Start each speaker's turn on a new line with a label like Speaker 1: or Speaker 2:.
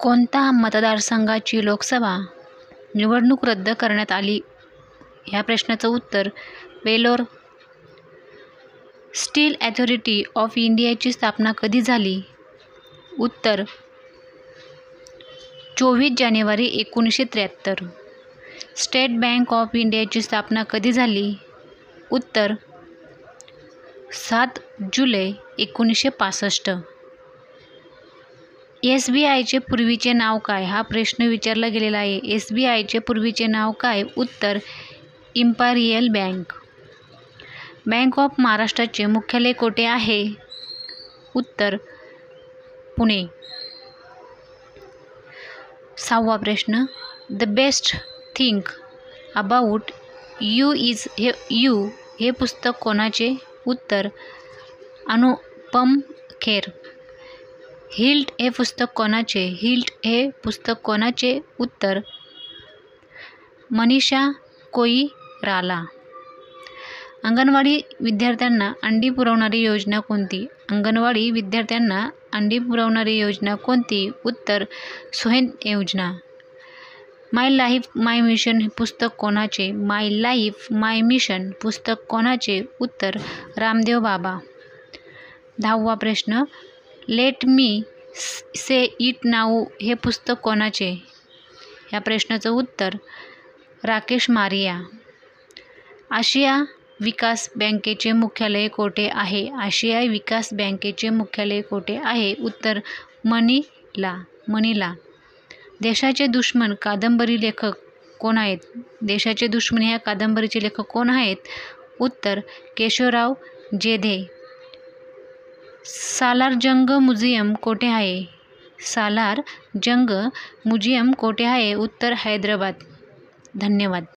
Speaker 1: कोणत्या मतदारसंघाची लोकसभा निवडणूक रद्द करण्यात आली? ह्या प्रश्नाचं उत्तर वेलोर. स्टील ॲथॉरिटी ऑफ इंडियाची स्थापना कधी झाली? उत्तर चोवीस जानेवारी एकोणीसशे त्र्याहत्तर. स्टेट बँक ऑफ इंडियाची स्थापना कधी झाली? उत्तर सात जुलै एकोणीसशे पासष्ट. एस बी आयचे पूर्वीचे नाव काय? हा प्रश्न विचारला गेलेला आहे. एस बी आयचे पूर्वीचे नाव काय? उत्तर इम्पारियल बँक. बँक ऑफ महाराष्ट्राचे मुख्यालय कोठे आहे? उत्तर पुणे. सहावा प्रश्न. The best think about you is हे यू हे पुस्तक कोणाचे? उत्तर अनुपम खेर. हिल्ट हे पुस्तक कोणाचे? हिल्ट हे पुस्तक कोणाचे? उत्तर मनीषा कोई राला अंगणवाडी विद्यार्थ्यांना अंडी पुरवणारी योजना कोणती? अंगणवाडी विद्यार्थ्यांना अंडी पुरवणारी योजना कोणती? उत्तर सोहेन योजना. माय लाईफ माय मिशन हे पुस्तक कोणाचे? माय लाईफ माय मिशन पुस्तक कोणाचे? उत्तर रामदेव बाबा. दहावा प्रश्न let me say it now हे पुस्तक कोणाचे? या प्रश्नाचं उत्तर राकेश मारिया. आशिया विकास बँकेचे मुख्यालय कोठे आहे? आशियाई विकास बँकेचे मुख्यालय कोठे आहे? उत्तर मनीला मनीला. देशाचे दुश्मन कादंबरी लेखक कोण आहेत? देशाचे दुश्मन ह्या कादंबरीचे लेखक कोण आहेत? उत्तर केशवराव जेधे. सालार जंग म्युझियम कोठे आहे? सालार जंग म्युझियम कोठे आहे? उत्तर हैदराबाद. धन्यवाद.